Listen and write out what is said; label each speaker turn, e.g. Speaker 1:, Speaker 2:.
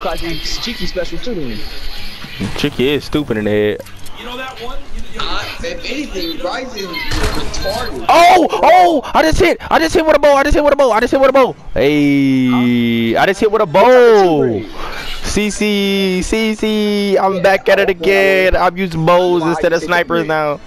Speaker 1: Cause he's cheeky special too to me.
Speaker 2: Chicky is stupid in the head.
Speaker 3: You know that one? You,
Speaker 1: Uh, if anything, Bryce is retarded.
Speaker 2: Oh, oh! I just hit! I just hit with a bow! I just hit with a bow! I just hit with a bow! Hey! I just hit with a bow! CC, CC, I'm back at it again. I'm using bows instead of snipers now.